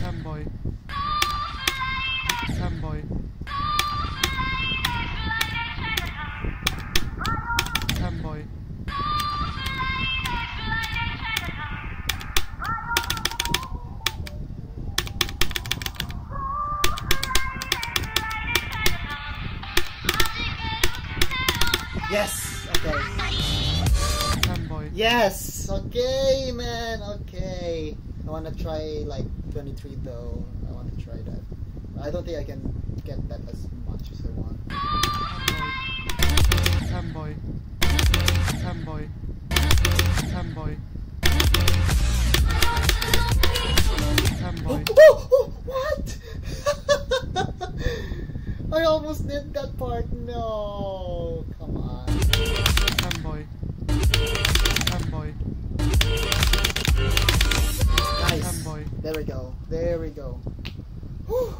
Femboy. Femboy. Femboy. Yes! Okay. Femboy. Yes! Okay, man! Okay. I wanna try like 23 though. I wanna try that. I don't think I can get that as much as I want. Femboy. Femboy. Femboy. Femboy. Oh, oh, oh what? I almost did that part. No. There we go. There we go. Whew.